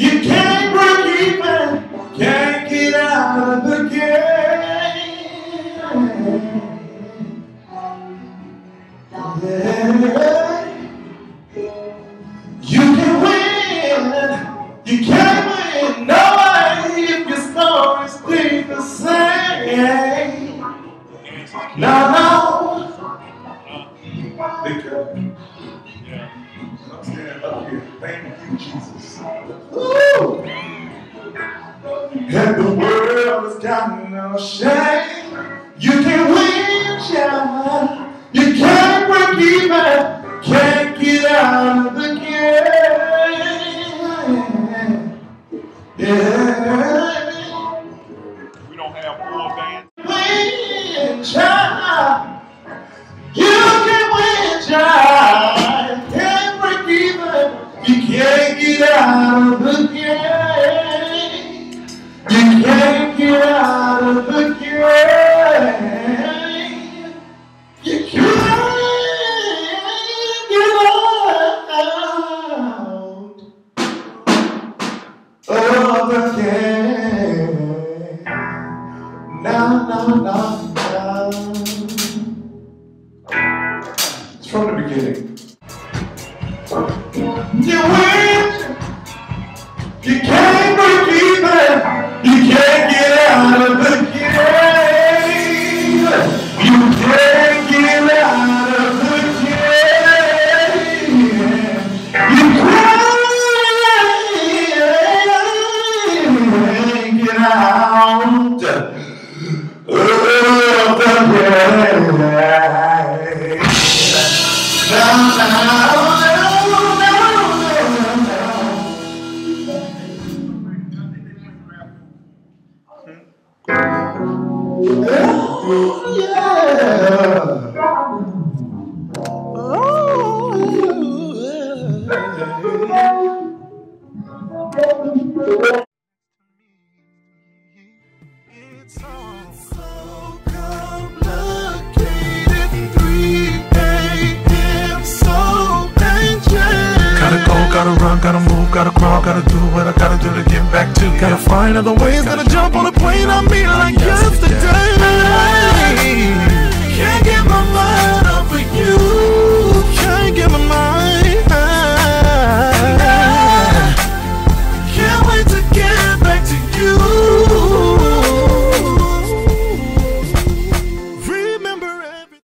You can't break even, can't get out of the game. Yeah. You can win, you can't win, no way if your story stays the same. No. Big girl. I'm standing up here. Thank you, Jesus. Woo! And the world is counting no shame. You can win, child. You can't break even. Can't get out No. It's from the beginning. You win. You can't Gotta go, gotta run, gotta gotta crawl, gotta do what I gotta do to get back to you. Gotta find other ways, gotta jump on a plane, I mean like yesterday.